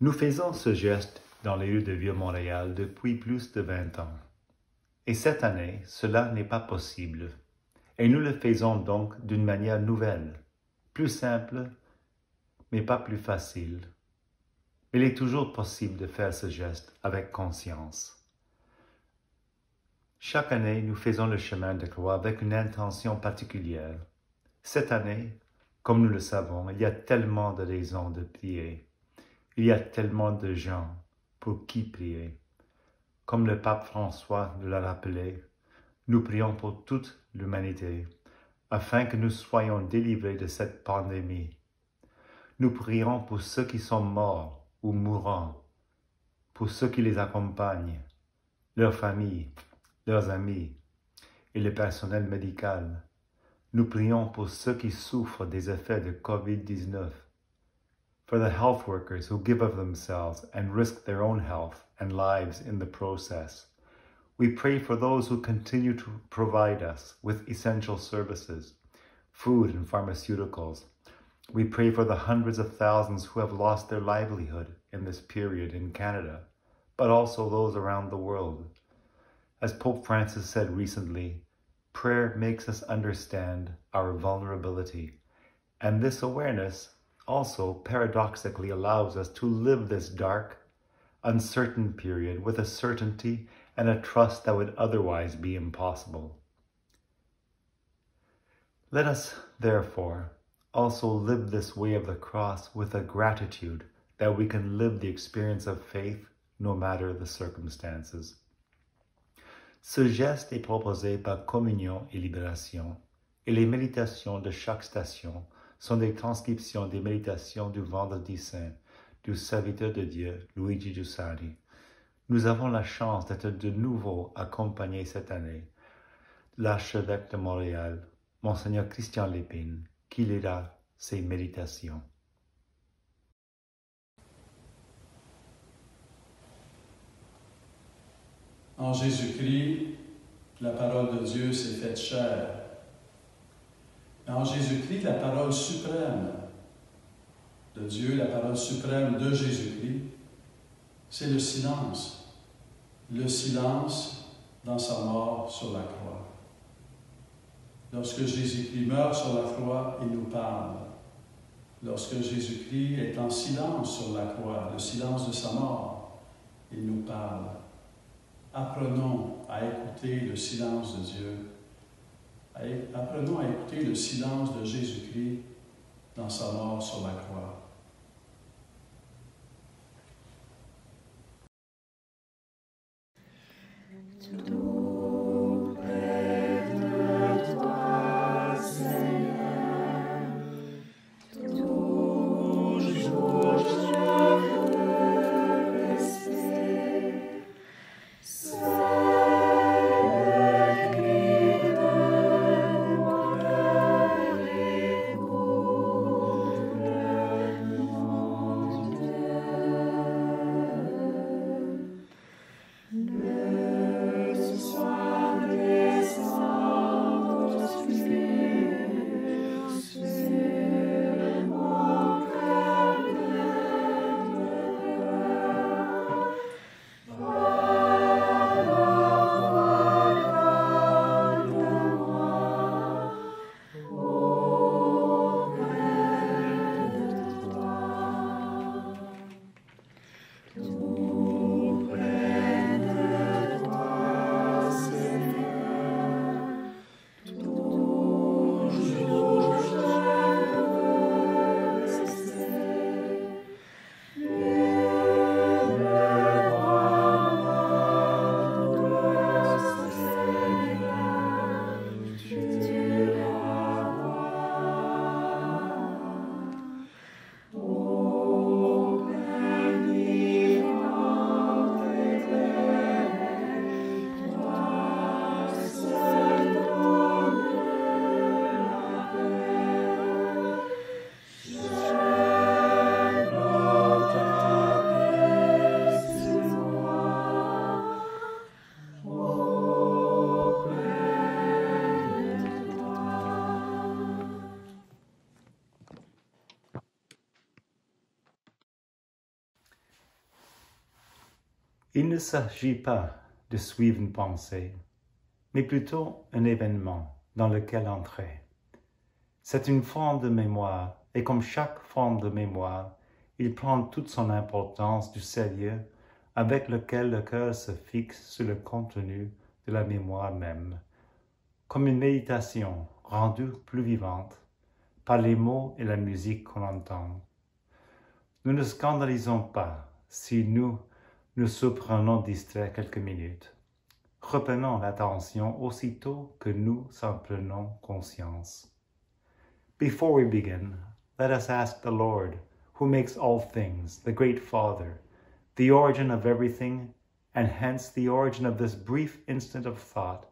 Nous faisons ce geste dans les rues de Vieux-Montréal depuis plus de 20 ans. Et cette année, cela n'est pas possible. Et nous le faisons donc d'une manière nouvelle, plus simple, mais pas plus facile. Il est toujours possible de faire ce geste avec conscience. Chaque année, nous faisons le chemin de croix avec une intention particulière. Cette année, comme nous le savons, il y a tellement de raisons de prier. Il y a tellement de gens pour qui prier. Comme le pape François nous l'a rappelé, nous prions pour toute l'humanité, afin que nous soyons délivrés de cette pandémie. Nous prions pour ceux qui sont morts ou mourants, pour ceux qui les accompagnent, leurs familles, leurs amis et le personnel médical. Nous prions pour ceux qui souffrent des effets de COVID-19, for the health workers who give of themselves and risk their own health and lives in the process. We pray for those who continue to provide us with essential services, food and pharmaceuticals. We pray for the hundreds of thousands who have lost their livelihood in this period in Canada, but also those around the world. As Pope Francis said recently, prayer makes us understand our vulnerability, and this awareness also paradoxically allows us to live this dark, uncertain period with a certainty and a trust that would otherwise be impossible. Let us, therefore, also live this way of the cross with a gratitude that we can live the experience of faith no matter the circumstances. Ce geste est proposé par Communion et Libération, et les méditations de chaque station sont des transcriptions des méditations du Vendredi Saint du serviteur de Dieu Luigi Giussani. Nous avons la chance d'être de nouveau accompagnés cette année l'archevêque de Montréal, Monseigneur Christian Lépine, qui lira ses méditations. En Jésus-Christ, la parole de Dieu s'est faite chair. En Jésus-Christ, la parole suprême de Dieu, la parole suprême de Jésus-Christ, c'est le silence. Le silence dans sa mort sur la croix. Lorsque Jésus-Christ meurt sur la croix, il nous parle. Lorsque Jésus-Christ est en silence sur la croix, le silence de sa mort, il nous parle. Apprenons à écouter le silence de Dieu. Apprenons à écouter le silence de Jésus-Christ dans sa mort sur la croix. Il ne s'agit pas de suivre une pensée, mais plutôt un événement dans lequel entrer. C'est une forme de mémoire, et comme chaque forme de mémoire, il prend toute son importance du sérieux avec lequel le cœur se fixe sur le contenu de la mémoire même, comme une méditation rendue plus vivante par les mots et la musique qu'on entend. Nous ne scandalisons pas si nous nous surprenons distraits quelques minutes. Reprenons l'attention aussitôt que nous en prenons conscience. Before we begin, let us ask the Lord, who makes all things, the great Father, the origin of everything, and hence the origin of this brief instant of thought,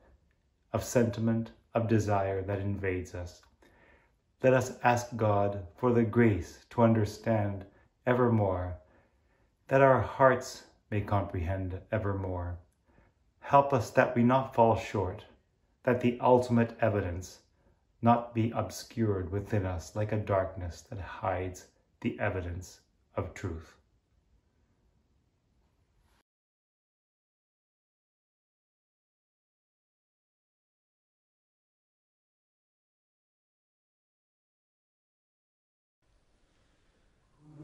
of sentiment, of desire that invades us. Let us ask God for the grace to understand evermore, that our hearts may comprehend evermore. Help us that we not fall short, that the ultimate evidence not be obscured within us like a darkness that hides the evidence of truth.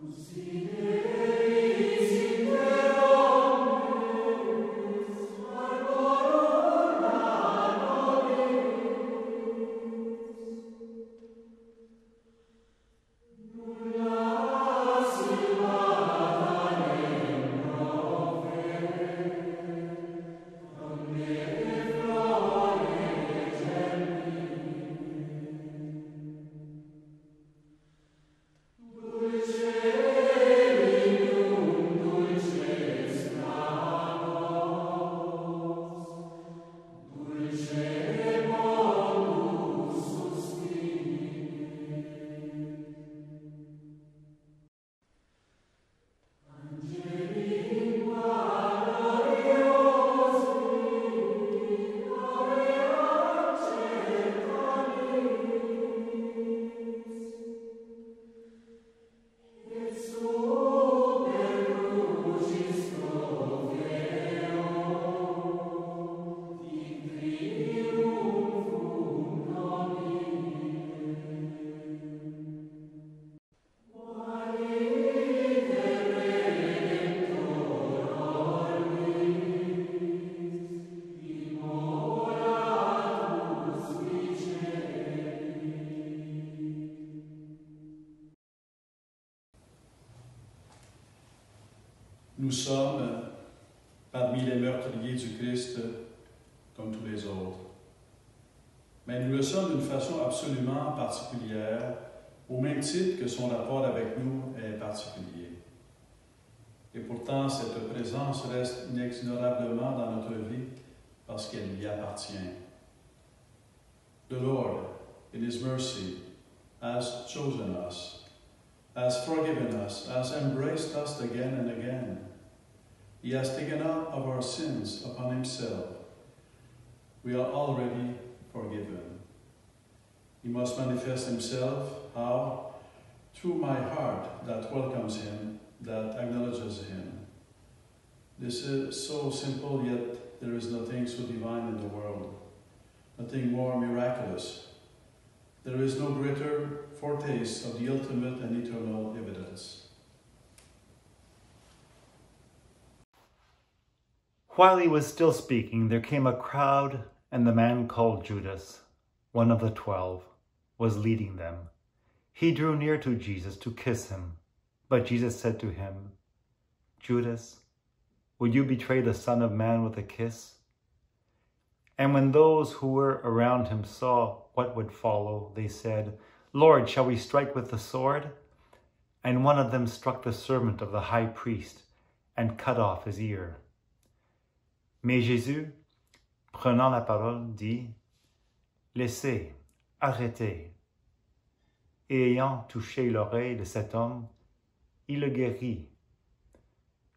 Nous Et pourtant, cette présence reste inexorablement dans notre vie parce qu'elle y appartient. The Lord, in His mercy, has chosen us, has forgiven us, has embraced us again and again. He has taken up of our sins upon himself. We are already forgiven. He must manifest himself how? Through my heart that welcomes him, that acknowledges him. This is so simple, yet there is nothing so divine in the world, nothing more miraculous. There is no greater foretaste of the ultimate and eternal evidence. While he was still speaking, there came a crowd, and the man called Judas, one of the twelve, was leading them. He drew near to Jesus to kiss him, but Jesus said to him, Judas, would you betray the Son of Man with a kiss? And when those who were around him saw what would follow, they said, Lord, shall we strike with the sword? And one of them struck the servant of the high priest and cut off his ear. Mais Jésus, prenant la parole, dit, Laissez, arrêtez. Et ayant touché l'oreille de cet homme, il le guérit.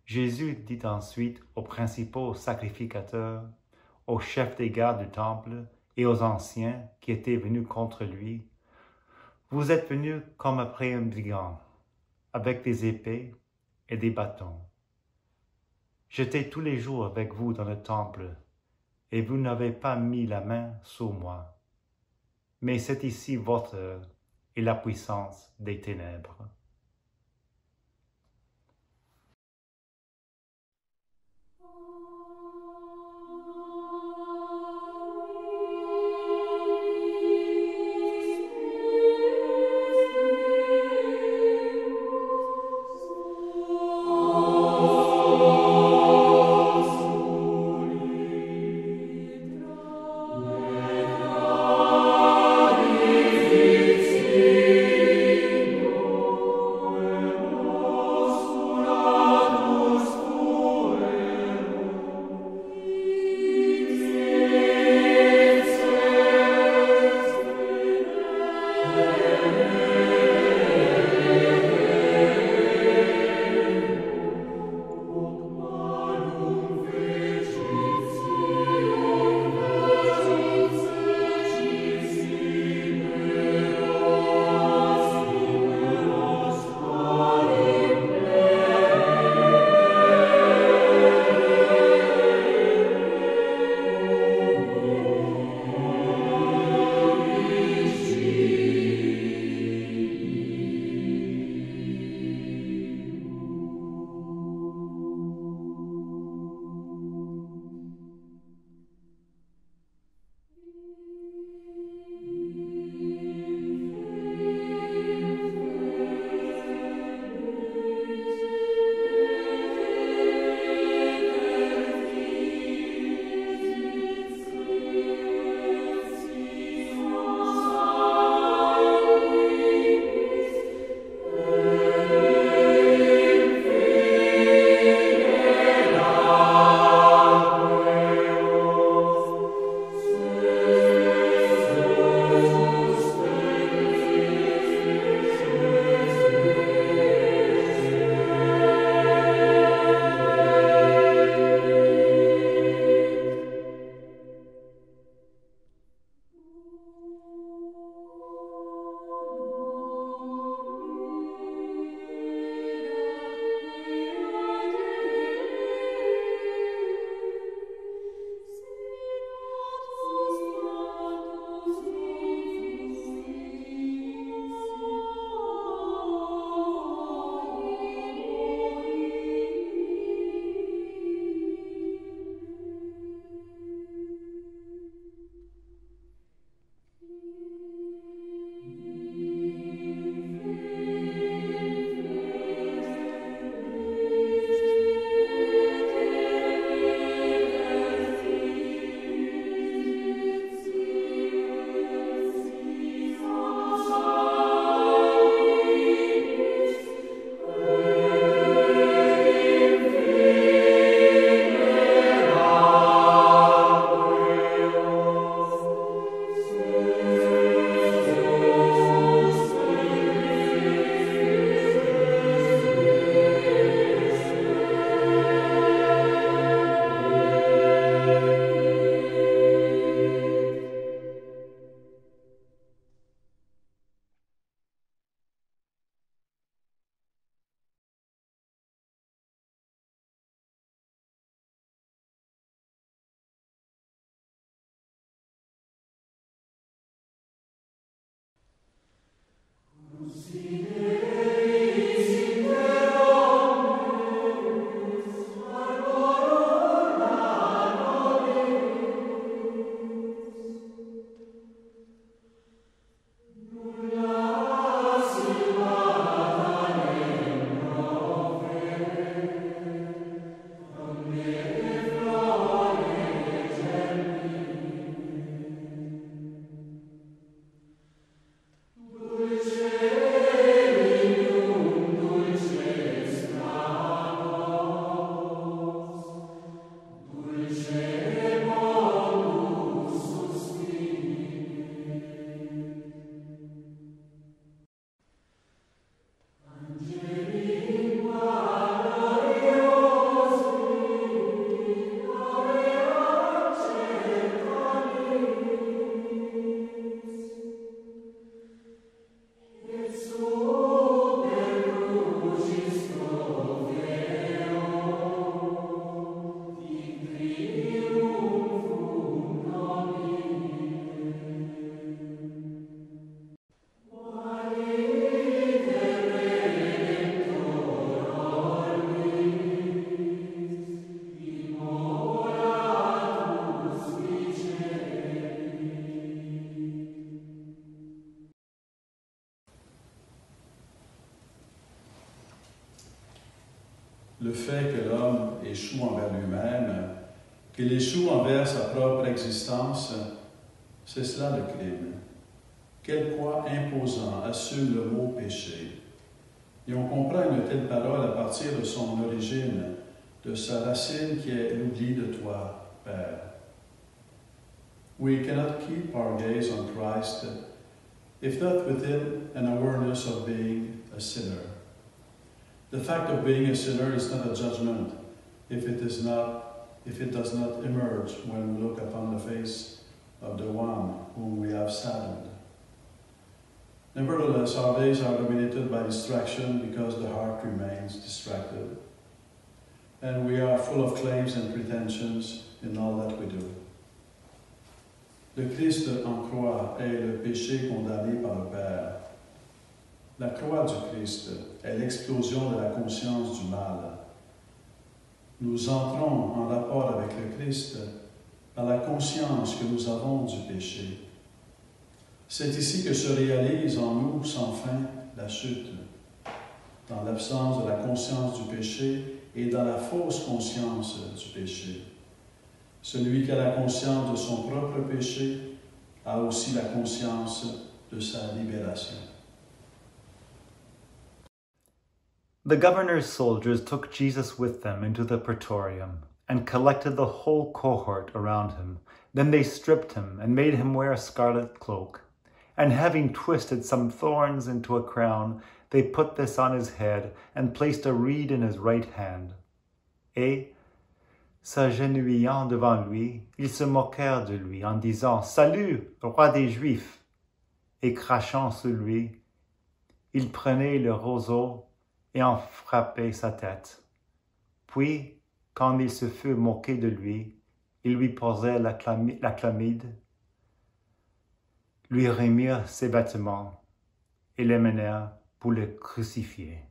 Jésus dit ensuite aux principaux sacrificateurs, aux chefs des gardes du temple et aux anciens qui étaient venus contre lui, Vous êtes venus comme après un brigand, avec des épées et des bâtons. J'étais tous les jours avec vous dans le temple, et vous n'avez pas mis la main sur moi. Mais c'est ici votre heure et la puissance des ténèbres. Envers sa propre existence, c'est cela le crime. Quel poids imposant assume le mot péché. Et on comprend une telle parole à partir de son origine, de sa racine qui est l'oubli de toi, Père. We cannot keep our gaze on Christ if not within an awareness of being a sinner. The fact of being a sinner is not a judgment if it is not, if it does not emerge when we look upon the face of the one whom we have saddened. Nevertheless, our days are dominated by distraction because the heart remains distracted. And we are full of claims and pretensions in all that we do. Le Christ en croix est le péché condamné par le Père. La croix du Christ est l'explosion de la conscience du mal. Nous entrons en rapport avec le Christ par la conscience que nous avons du péché. C'est ici que se réalise en nous sans fin la chute. Dans l'absence de la conscience du péché et dans la fausse conscience du péché. Celui qui a la conscience de son propre péché a aussi la conscience de sa libération. The governor's soldiers took Jesus with them into the praetorium and collected the whole cohort around him. Then they stripped him and made him wear a scarlet cloak. And having twisted some thorns into a crown, they put this on his head and placed a reed in his right hand. Et, s'agenouillant devant lui, ils se moquèrent de lui en disant Salut, roi des Juifs Et crachant sur lui, ils prenaient le roseau et en frappaient sa tête. Puis, quand ils se furent moqués de lui, ils lui posaient la, la lui remirent ses vêtements et les menèrent pour le crucifier.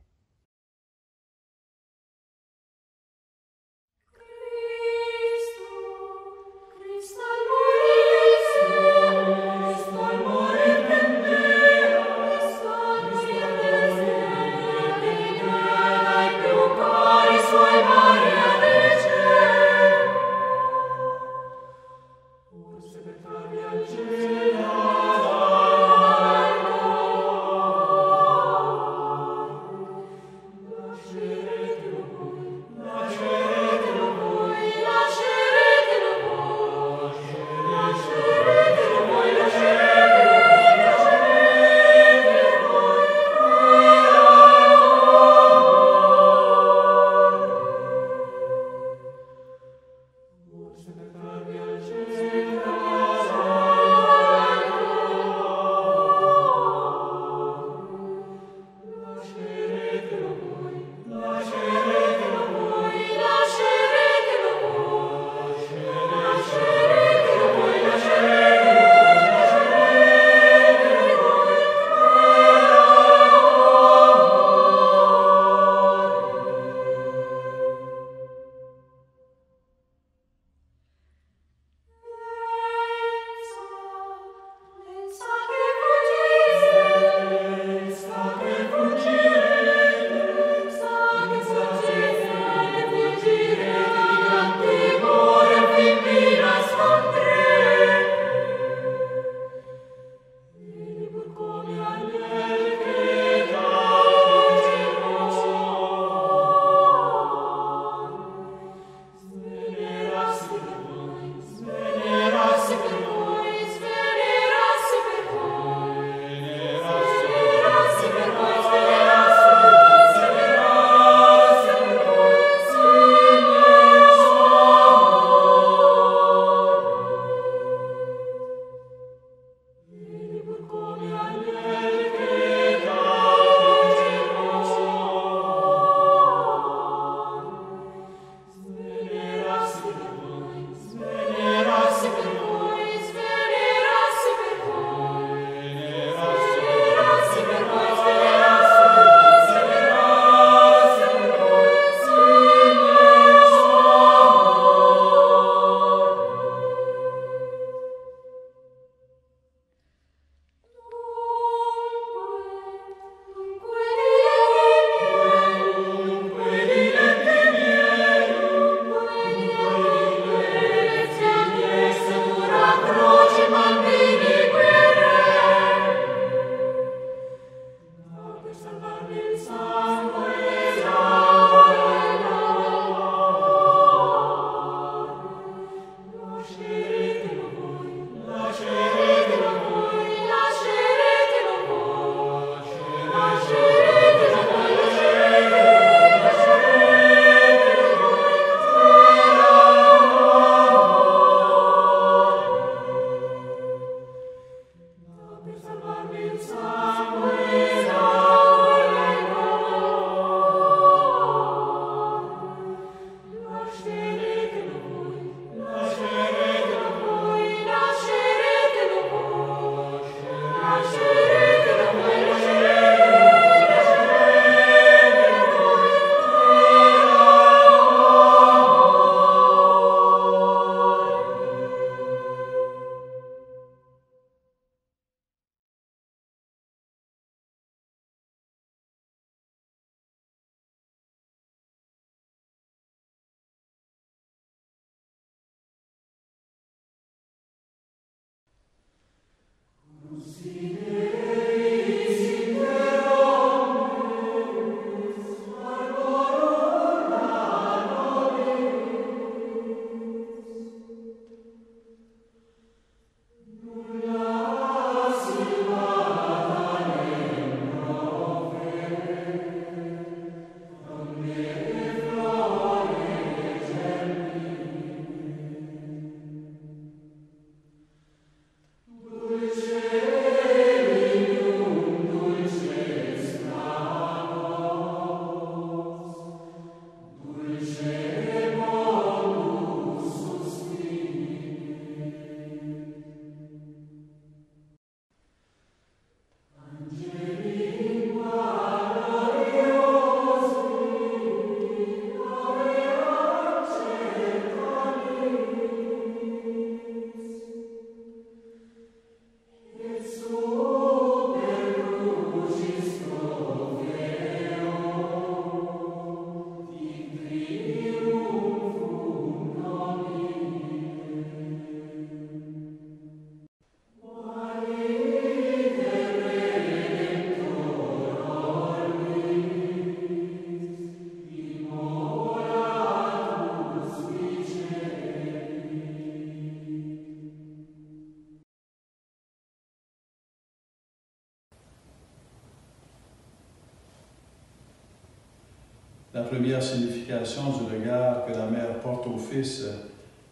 Première signification du regard que la mère porte au Fils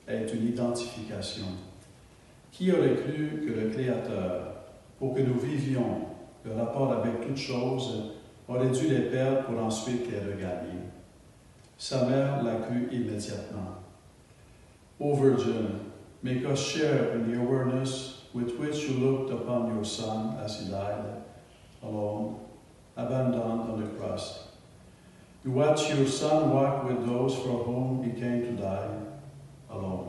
est une identification. Qui aurait cru que le Créateur, pour que nous vivions le rapport avec toutes choses, aurait dû les perdre pour ensuite les regagner? Sa mère l'a cru immédiatement. O Virgin, make us share in the awareness with which you looked upon your Son as he died, alone, abandoned on the cross. You watch your Son walk with those for whom he came to die, alone.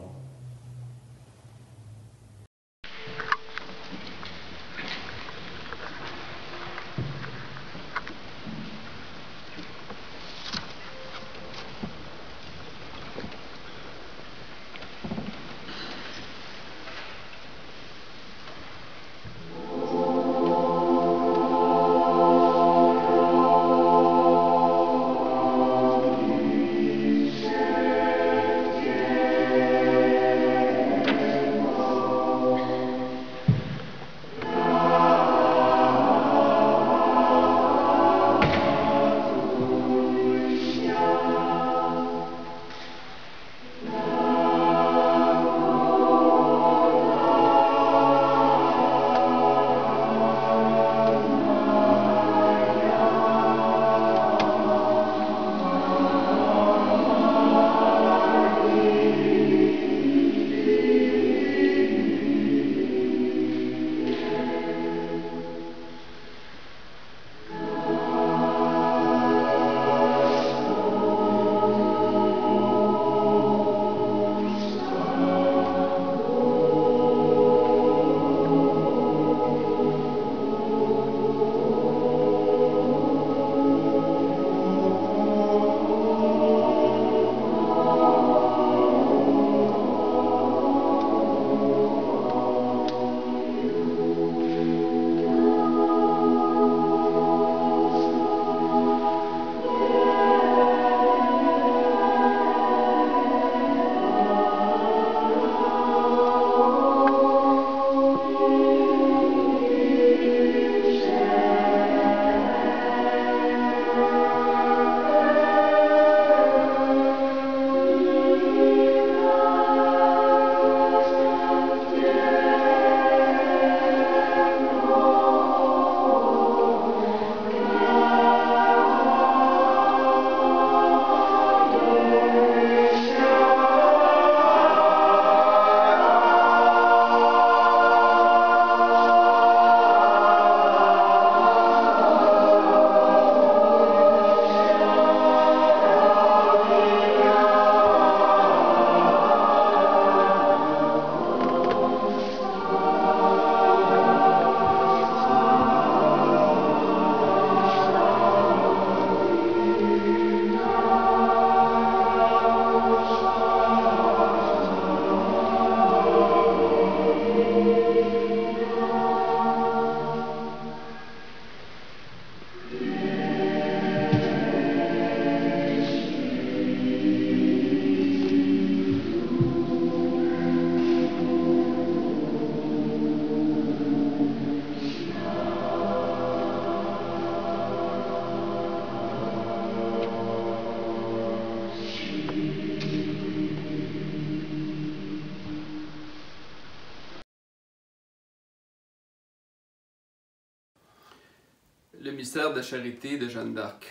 Le mystère de charité de Jeanne d'Arc,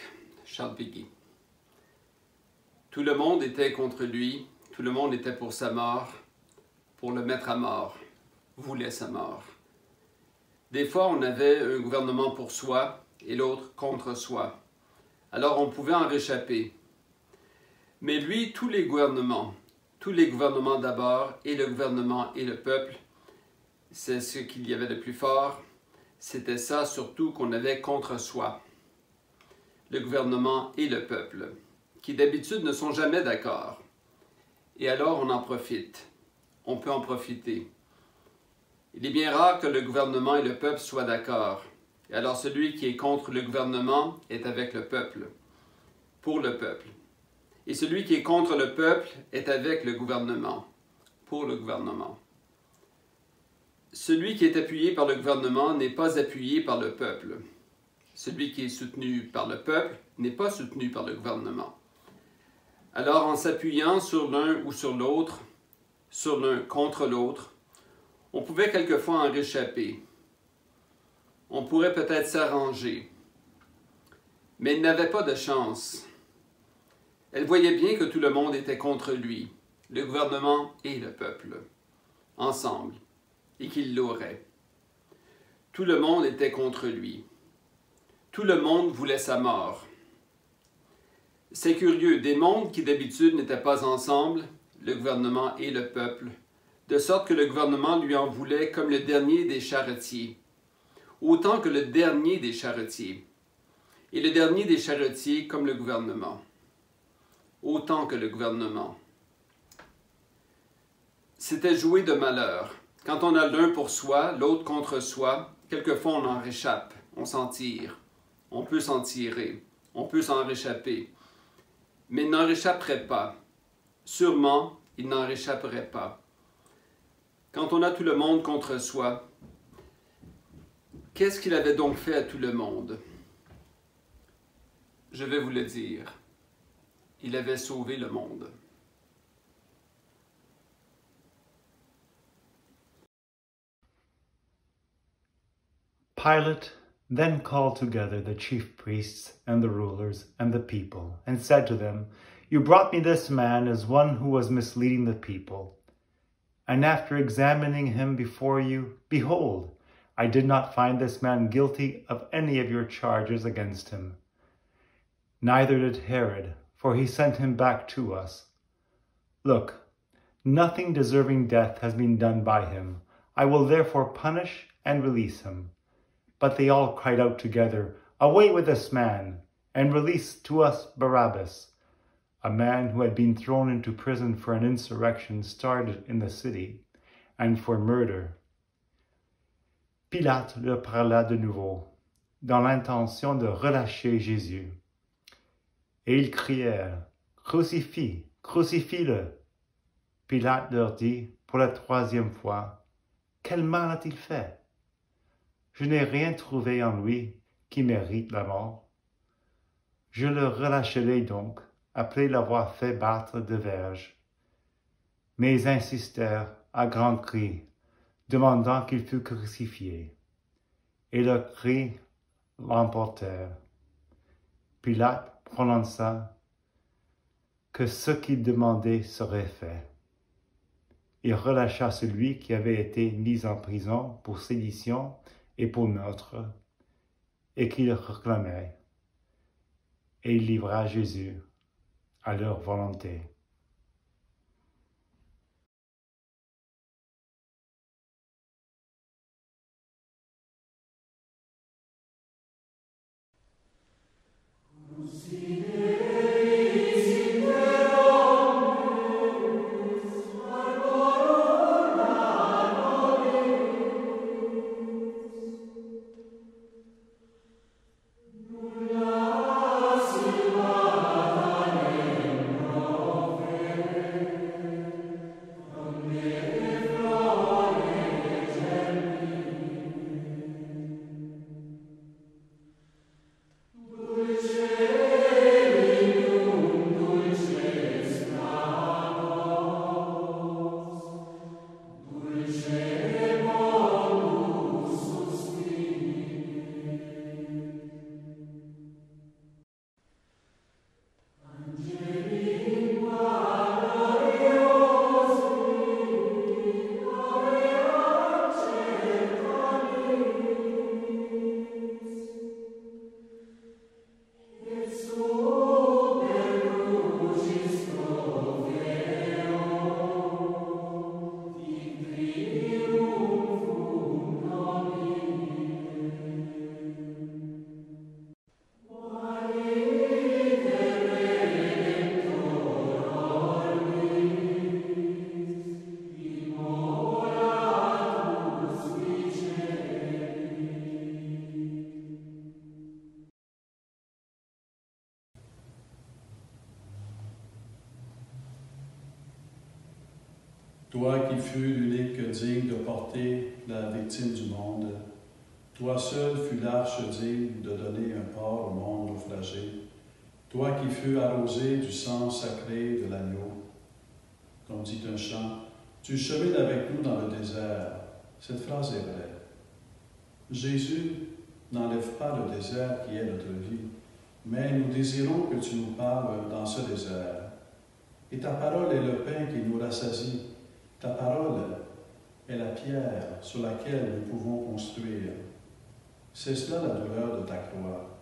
Charles Péguy. Tout le monde était contre lui, tout le monde était pour sa mort, pour le mettre à mort, voulait sa mort. Des fois, on avait un gouvernement pour soi et l'autre contre soi. Alors on pouvait en réchapper. Mais lui, tous les gouvernements, tous les gouvernements d'abord, et le gouvernement et le peuple, c'est ce qu'il y avait de plus fort, c'était ça surtout qu'on avait contre soi, le gouvernement et le peuple, qui d'habitude ne sont jamais d'accord. Et alors on en profite, on peut en profiter. Il est bien rare que le gouvernement et le peuple soient d'accord. Et alors celui qui est contre le gouvernement est avec le peuple, pour le peuple. Et celui qui est contre le peuple est avec le gouvernement, pour le gouvernement celui qui est appuyé par le gouvernement n'est pas appuyé par le peuple. Celui qui est soutenu par le peuple n'est pas soutenu par le gouvernement. Alors en s'appuyant sur l'un ou sur l'autre, sur l'un contre l'autre, on pouvait quelquefois en réchapper. On pourrait peut-être s'arranger. Mais il n'avait pas de chance. Elle voyait bien que tout le monde était contre lui, le gouvernement et le peuple, ensemble et qu'il l'aurait. Tout le monde était contre lui. Tout le monde voulait sa mort. C'est curieux, des mondes qui d'habitude n'étaient pas ensemble, le gouvernement et le peuple, de sorte que le gouvernement lui en voulait comme le dernier des charretiers, autant que le dernier des charretiers, et le dernier des charretiers comme le gouvernement, autant que le gouvernement. C'était jouer de malheur, quand on a l'un pour soi, l'autre contre soi, quelquefois on en réchappe, on s'en tire. On peut s'en tirer, on peut s'en réchapper. Mais il n'en réchapperait pas. Sûrement, il n'en réchapperait pas. Quand on a tout le monde contre soi, qu'est-ce qu'il avait donc fait à tout le monde? Je vais vous le dire. Il avait sauvé le monde. Pilate then called together the chief priests and the rulers and the people, and said to them, You brought me this man as one who was misleading the people. And after examining him before you, behold, I did not find this man guilty of any of your charges against him. Neither did Herod, for he sent him back to us. Look, nothing deserving death has been done by him. I will therefore punish and release him. But they all cried out together, Away with this man, and release to us Barabbas, a man who had been thrown into prison for an insurrection started in the city, and for murder. Pilate leur parla de nouveau, dans l'intention de relâcher Jésus. Et ils crièrent, Crucifie, crucifie-le. Pilate leur dit pour la troisième fois, Quel mal a-t-il fait je n'ai rien trouvé en lui qui mérite la mort. Je le relâcherai donc, après l'avoir fait battre de verge. Mais ils insistèrent à grands cris, demandant qu'il fût crucifié. Et leurs cris l'emportèrent. Pilate prononça que ce qu'il demandait serait fait. Il relâcha celui qui avait été mis en prison pour sédition et pour meurtre, et qui le réclamaient. Et il livra Jésus à leur volonté. Fus l'unique digne de porter la victime du monde, toi seul fus l'arche digne de donner un port au monde naufragé, toi qui fus arrosé du sang sacré de l'agneau. Comme dit un chant, tu chemines avec nous dans le désert. Cette phrase est vraie. Jésus n'enlève pas le désert qui est notre vie, mais nous désirons que tu nous parles dans ce désert. Et ta parole est le pain qui nous rassasie. Ta parole est la pierre sur laquelle nous pouvons construire. C'est cela la douleur de ta croix.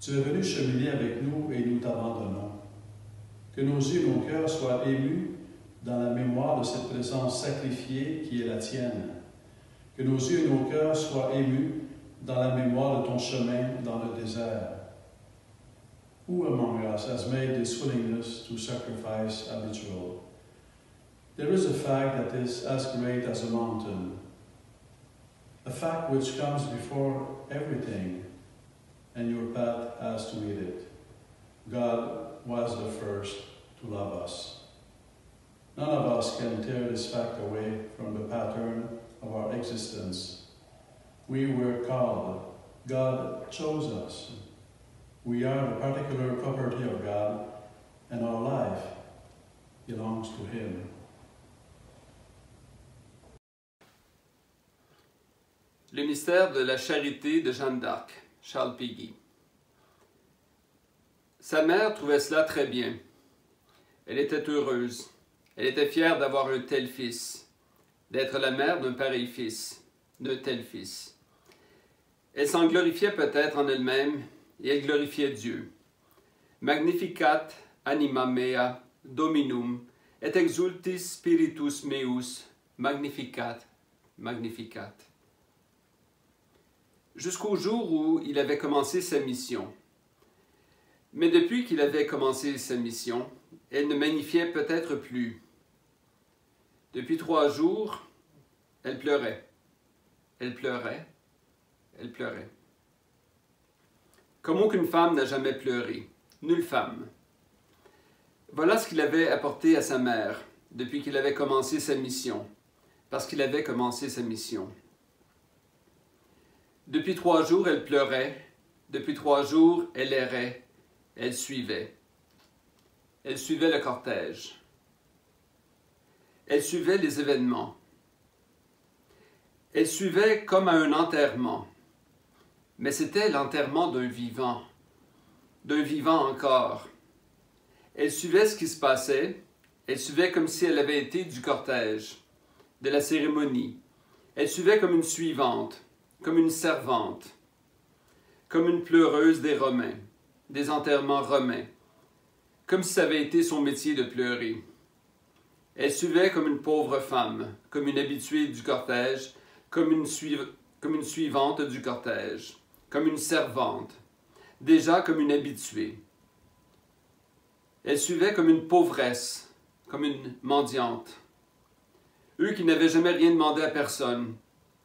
Tu es venu cheminer avec nous et nous t'abandonnons. Que nos yeux et nos cœurs soient émus dans la mémoire de cette présence sacrifiée qui est la tienne. Que nos yeux et nos cœurs soient émus dans la mémoire de ton chemin dans le désert. Who among us has made this willingness to sacrifice habitual? There is a fact that is as great as a mountain, a fact which comes before everything, and your path has to meet it. God was the first to love us. None of us can tear this fact away from the pattern of our existence. We were called. God chose us. We are the particular property of God, and our life belongs to Him. Le mystère de la charité de Jeanne d'Arc, Charles Péguy. Sa mère trouvait cela très bien. Elle était heureuse. Elle était fière d'avoir un tel fils, d'être la mère d'un pareil fils, d'un tel fils. Elle s'en glorifiait peut-être en elle-même et elle glorifiait Dieu. Magnificat anima mea dominum et exultis spiritus meus magnificat, magnificat. Jusqu'au jour où il avait commencé sa mission. Mais depuis qu'il avait commencé sa mission, elle ne magnifiait peut-être plus. Depuis trois jours, elle pleurait. Elle pleurait. Elle pleurait. Comme aucune femme n'a jamais pleuré. Nulle femme. Voilà ce qu'il avait apporté à sa mère depuis qu'il avait commencé sa mission. Parce qu'il avait commencé sa mission. Depuis trois jours, elle pleurait. Depuis trois jours, elle errait. Elle suivait. Elle suivait le cortège. Elle suivait les événements. Elle suivait comme à un enterrement. Mais c'était l'enterrement d'un vivant, d'un vivant encore. Elle suivait ce qui se passait, elle suivait comme si elle avait été du cortège, de la cérémonie. Elle suivait comme une suivante, comme une servante, comme une pleureuse des Romains, des enterrements romains, comme si ça avait été son métier de pleurer. Elle suivait comme une pauvre femme, comme une habituée du cortège, comme une, comme une suivante du cortège, comme une servante, déjà comme une habituée. Elle suivait comme une pauvresse, comme une mendiante. Eux qui n'avaient jamais rien demandé à personne,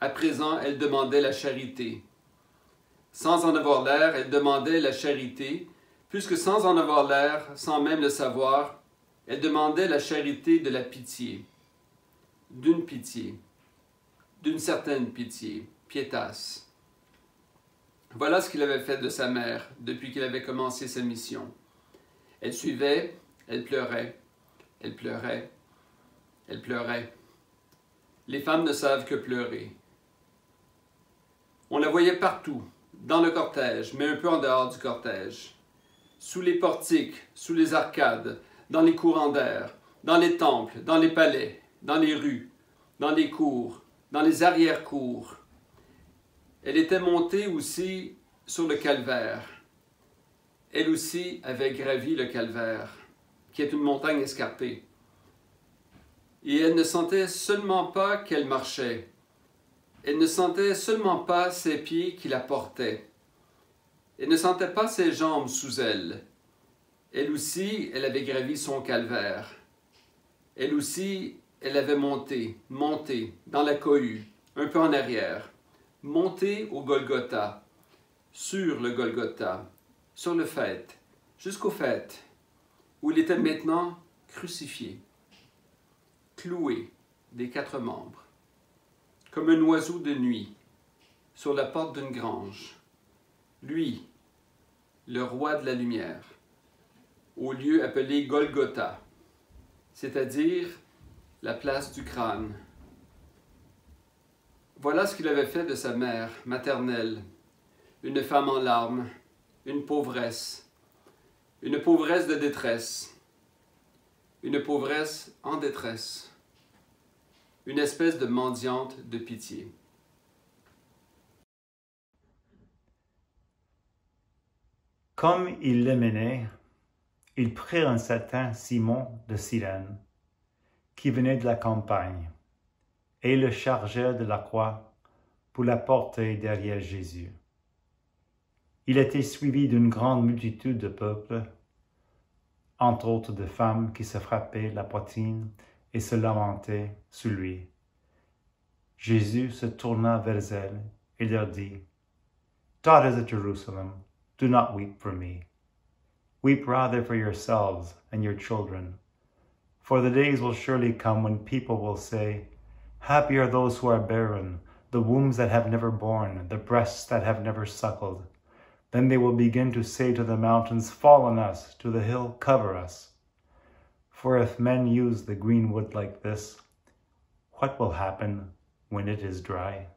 à présent elle demandait la charité. Sans en avoir l'air, elle demandait la charité, puisque sans en avoir l'air, sans même le savoir, elle demandait la charité de la pitié, d'une pitié, d'une certaine pitié, pietas. Voilà ce qu'il avait fait de sa mère depuis qu'il avait commencé sa mission. Elle suivait, elle pleurait, elle pleurait, elle pleurait. Les femmes ne savent que pleurer. On la voyait partout, dans le cortège, mais un peu en dehors du cortège, sous les portiques, sous les arcades, dans les courants d'air, dans les temples, dans les palais, dans les rues, dans les cours, dans les arrière-cours. Elle était montée aussi sur le calvaire. Elle aussi avait gravi le calvaire, qui est une montagne escarpée. Et elle ne sentait seulement pas qu'elle marchait, elle ne sentait seulement pas ses pieds qui la portaient, elle ne sentait pas ses jambes sous elle, elle aussi, elle avait gravi son calvaire. Elle aussi, elle avait monté, monté, dans la cohue, un peu en arrière, monté au Golgotha, sur le Golgotha, sur le fait, jusqu'au fait, où il était maintenant crucifié, cloué, des quatre membres, comme un oiseau de nuit, sur la porte d'une grange. Lui, le roi de la lumière, au lieu appelé Golgotha, c'est-à-dire la place du crâne. Voilà ce qu'il avait fait de sa mère maternelle, une femme en larmes, une pauvresse, une pauvresse de détresse, une pauvresse en détresse, une espèce de mendiante de pitié. Comme il les menait, ils prirent un certain Simon de Cyrène, qui venait de la campagne, et le chargèrent de la croix pour la porter derrière Jésus. Il était suivi d'une grande multitude de peuples, entre autres de femmes qui se frappaient la poitrine et se lamentaient sur lui. Jésus se tourna vers elles et leur dit, Daughters of Jerusalem, do not weep for me. Weep rather for yourselves and your children. For the days will surely come when people will say, Happy are those who are barren, the wombs that have never borne, the breasts that have never suckled. Then they will begin to say to the mountains, Fall on us, to the hill, cover us. For if men use the green wood like this, what will happen when it is dry?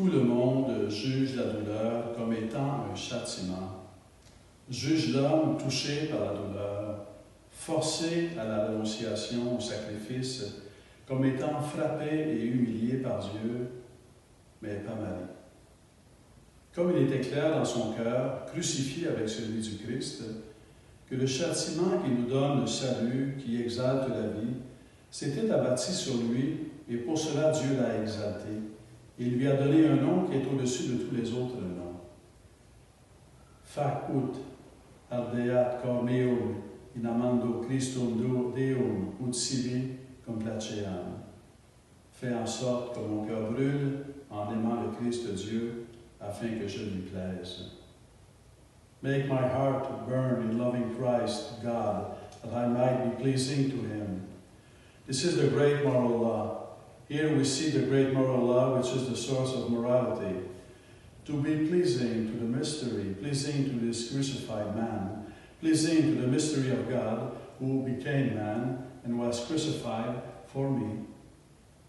Tout le monde juge la douleur comme étant un châtiment, juge l'homme touché par la douleur, forcé à la renonciation au sacrifice, comme étant frappé et humilié par Dieu, mais pas mal. Comme il était clair dans son cœur, crucifié avec celui du Christ, que le châtiment qui nous donne le salut, qui exalte la vie, s'était abattu sur lui, et pour cela Dieu l'a exalté. Il lui a donné un nom qui est au-dessus de tous les autres noms. Fac ut ardeat cor meum in amando Christum Deum ut sibi complaceam. Fais en sorte que mon cœur brûle en aimant le Christ Dieu, afin que je lui plaise. Make my heart burn in loving Christ, God, that I might be pleasing to him. This is the great moral law. Here we see the great moral law, which is the source of morality. To be pleasing to the mystery, pleasing to this crucified man, pleasing to the mystery of God, who became man and was crucified for me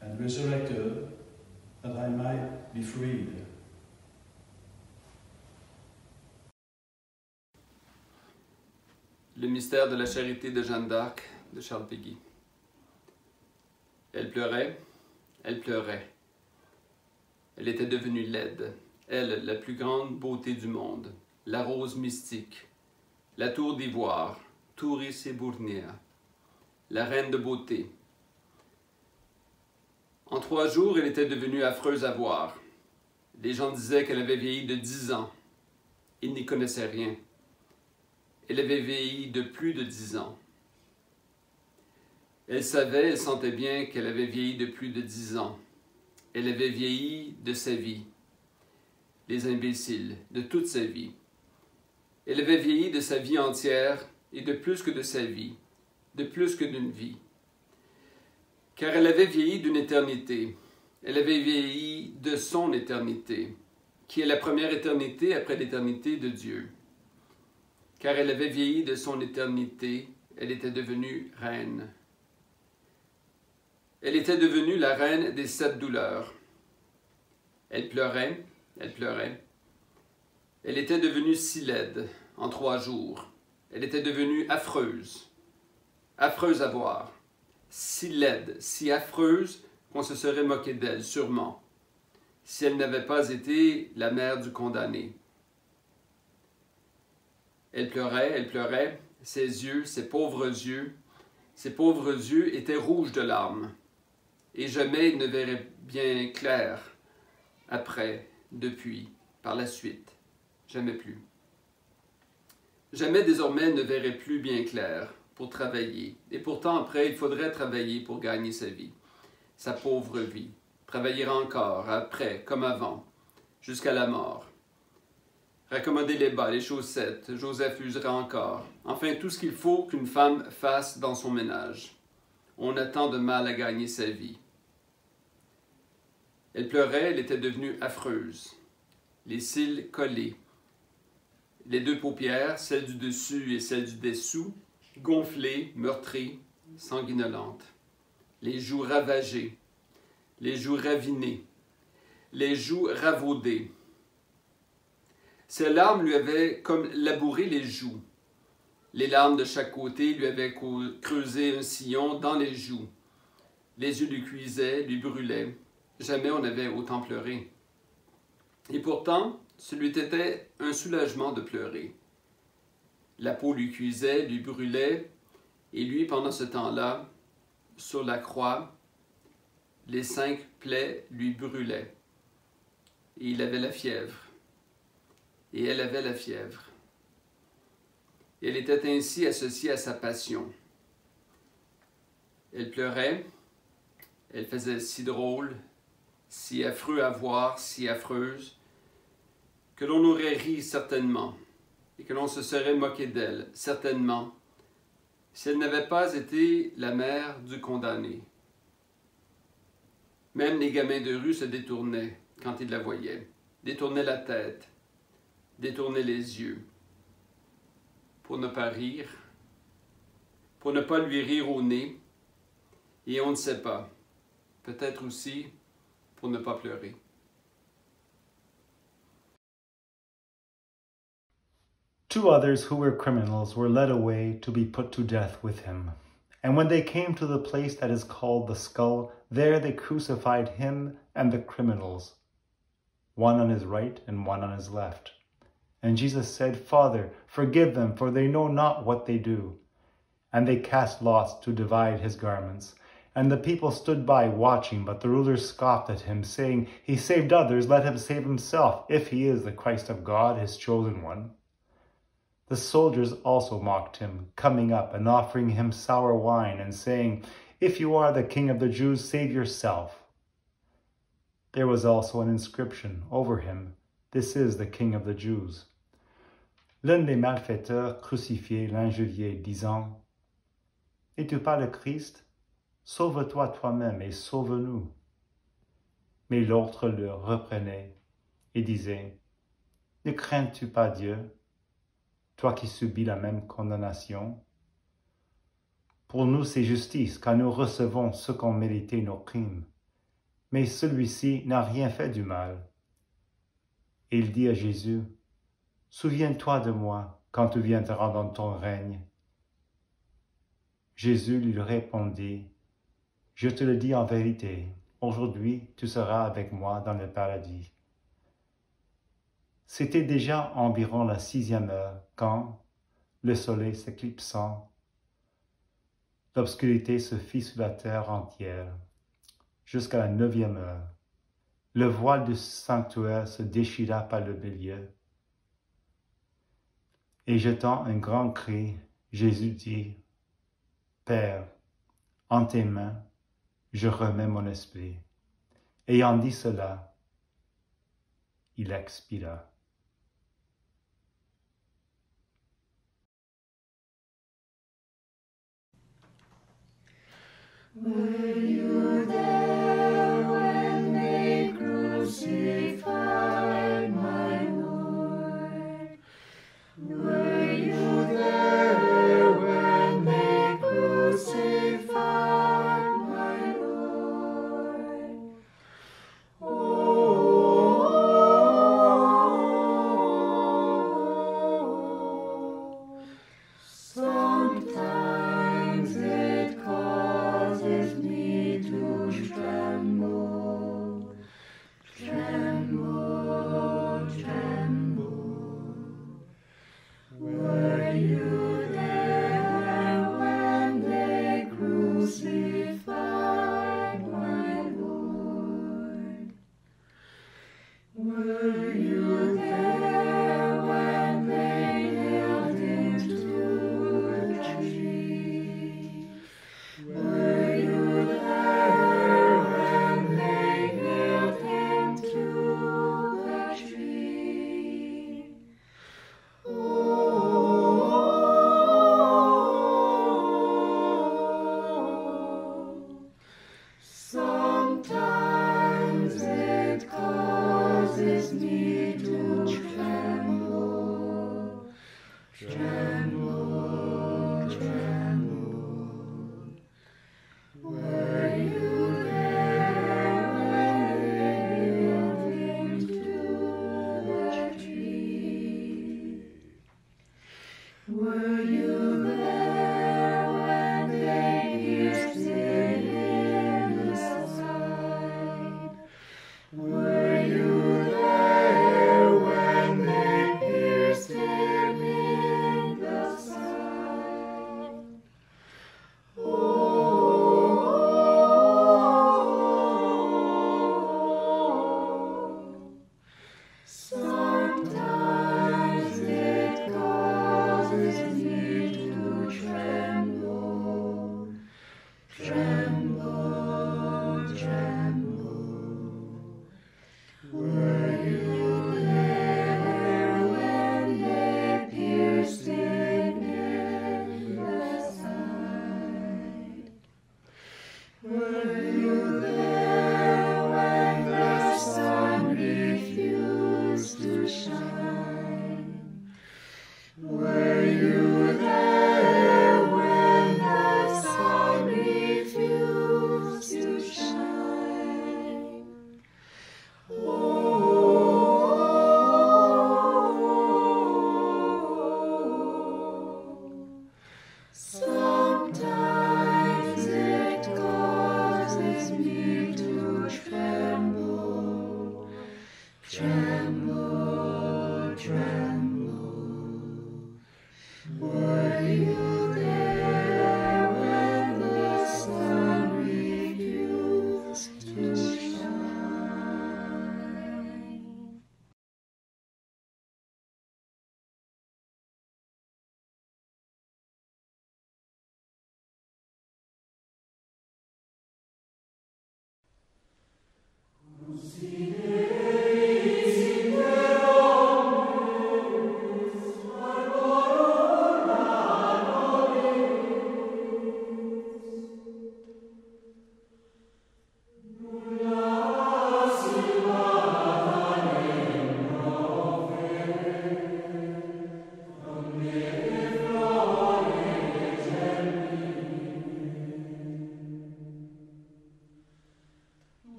and resurrected that I might be freed. Le mystère de la charité de Jeanne d'Arc de Charles Péguy. Elle pleurait, elle pleurait. Elle était devenue laide, elle, la plus grande beauté du monde, la rose mystique, la tour d'ivoire, Touris et Bournia, la reine de beauté. En trois jours, elle était devenue affreuse à voir. Les gens disaient qu'elle avait vieilli de dix ans. Ils n'y connaissaient rien. Elle avait vieilli de plus de dix ans. Elle savait, elle sentait bien qu'elle avait vieilli de plus de dix ans. Elle avait vieilli de sa vie, les imbéciles, de toute sa vie. Elle avait vieilli de sa vie entière et de plus que de sa vie, de plus que d'une vie. Car elle avait vieilli d'une éternité. Elle avait vieilli de son éternité, qui est la première éternité après l'éternité de Dieu car elle avait vieilli de son éternité, elle était devenue reine. Elle était devenue la reine des sept douleurs. Elle pleurait, elle pleurait. Elle était devenue si laide en trois jours. Elle était devenue affreuse, affreuse à voir, si laide, si affreuse qu'on se serait moqué d'elle, sûrement, si elle n'avait pas été la mère du condamné. Elle pleurait, elle pleurait, ses yeux, ses pauvres yeux, ses pauvres yeux étaient rouges de larmes, et jamais il ne verrait bien clair après, depuis, par la suite, jamais plus. Jamais désormais elle ne verrait plus bien clair pour travailler, et pourtant après il faudrait travailler pour gagner sa vie, sa pauvre vie, travailler encore, après, comme avant, jusqu'à la mort. Raccommoder les bas, les chaussettes, Joseph userait encore. Enfin, tout ce qu'il faut qu'une femme fasse dans son ménage. On a tant de mal à gagner sa vie. Elle pleurait, elle était devenue affreuse. Les cils collés. Les deux paupières, celle du dessus et celle du dessous, gonflées, meurtries, sanguinolentes. Les joues ravagées. Les joues ravinées. Les joues ravaudées ses larmes lui avaient comme labouré les joues. Les larmes de chaque côté lui avaient creusé un sillon dans les joues. Les yeux lui cuisaient, lui brûlaient. Jamais on n'avait autant pleuré. Et pourtant, ce lui était un soulagement de pleurer. La peau lui cuisait, lui brûlait, et lui, pendant ce temps-là, sur la croix, les cinq plaies lui brûlaient. Et il avait la fièvre et elle avait la fièvre. elle était ainsi associée à sa passion. Elle pleurait, elle faisait si drôle, si affreux à voir, si affreuse, que l'on aurait ri certainement, et que l'on se serait moqué d'elle, certainement, si elle n'avait pas été la mère du condamné. Même les gamins de rue se détournaient quand ils la voyaient, détournaient la tête, détourner les yeux pour ne pas rire, pour ne pas lui rire au nez, et on ne sait pas, peut-être aussi pour ne pas pleurer. Two others who were criminals were led away to be put to death with him. And when they came to the place that is called the skull, there they crucified him and the criminals, one on his right and one on his left. And Jesus said, Father, forgive them, for they know not what they do. And they cast lots to divide his garments. And the people stood by watching, but the rulers scoffed at him, saying, He saved others, let him save himself, if he is the Christ of God, his chosen one. The soldiers also mocked him, coming up and offering him sour wine, and saying, If you are the king of the Jews, save yourself. There was also an inscription over him, This is the king of the Jews. L'un des malfaiteurs crucifiés l'injuriait, disant, Es-tu pas le Christ Sauve-toi toi-même et sauve-nous. Mais l'autre le reprenait et disait, Ne crains-tu pas Dieu, toi qui subis la même condamnation? Pour nous c'est justice, car nous recevons ce qu'ont mérité nos crimes. Mais celui-ci n'a rien fait du mal. Et il dit à Jésus, Souviens-toi de moi quand tu viendras dans ton règne. Jésus lui répondit, Je te le dis en vérité, aujourd'hui tu seras avec moi dans le paradis. C'était déjà environ la sixième heure quand, le soleil s'éclipsant, l'obscurité se fit sur la terre entière. Jusqu'à la neuvième heure, le voile du sanctuaire se déchira par le milieu. Et jetant un grand cri, Jésus dit, Père, en tes mains, je remets mon esprit. Ayant dit cela, il expira.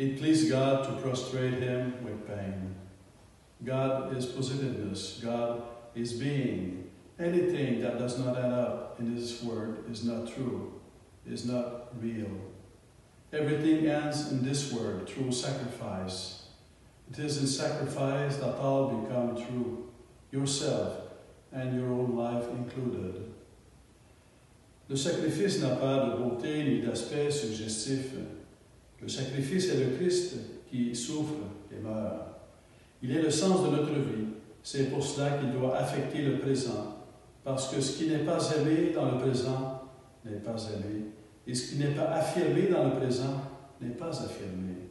It pleased God to prostrate him with pain. God is positiveness. God is being. Anything that does not add up in His Word is not true, is not real. Everything ends in this Word through sacrifice. It is in sacrifice that all become true, yourself and your own life included. Le sacrifice n'a pas de beauté ni d'aspect suggestif. Le sacrifice est le Christ qui souffre et meurt. Il est le sens de notre vie. C'est pour cela qu'il doit affecter le présent. Parce que ce qui n'est pas aimé dans le présent n'est pas aimé. Et ce qui n'est pas affirmé dans le présent n'est pas affirmé.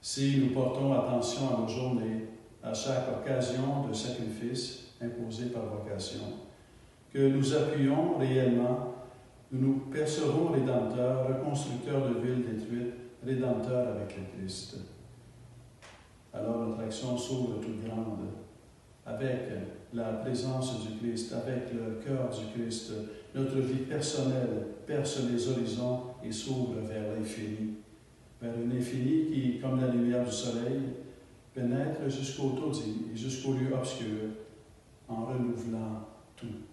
Si nous portons attention à nos journées, à chaque occasion de sacrifice imposée par vocation, que nous appuyons réellement, nous nous percevrons rédempteurs, reconstructeurs de villes détruites, rédempteurs avec le Christ. Alors notre action s'ouvre toute grande avec la présence du Christ, avec le cœur du Christ. Notre vie personnelle perce les horizons et s'ouvre vers l'infini, vers un infini qui, comme la lumière du soleil, pénètre jusqu'au taudis et jusqu'au lieu obscur en renouvelant tout.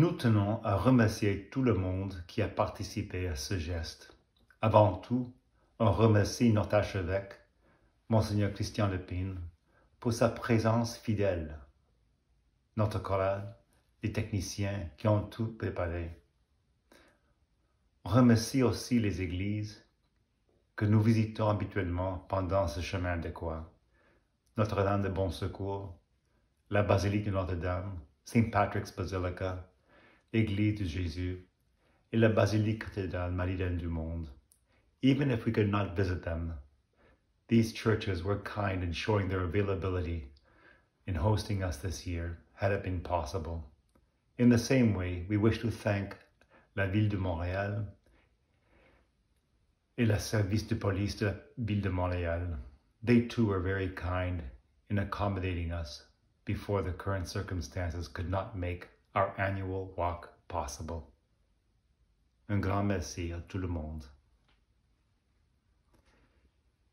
Nous tenons à remercier tout le monde qui a participé à ce geste. Avant tout, on remercie notre archevêque, Monseigneur Christian Lepine, pour sa présence fidèle, notre chorale, les techniciens qui ont tout préparé. On remercie aussi les églises que nous visitons habituellement pendant ce chemin de. Notre-Dame de Bon Secours, la basilique de Notre-Dame, St. Patrick's Basilica, l'Église de Jésus, et la basilique cathédrale Marie-Reine du Monde. Even if we could not visit them, these churches were kind in showing their availability in hosting us this year, had it been possible. In the same way, we wish to thank la Ville de Montréal et le service de police de la Ville de Montréal. They too were very kind in accommodating us before the current circumstances could not make our annual walk possible. Un grand merci à tout le monde.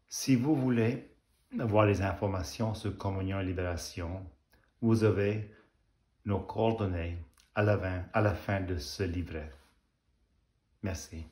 Si vous voulez avoir les informations sur Communion et Libération, vous avez nos coordonnées à la fin, à la fin de ce livret. Merci.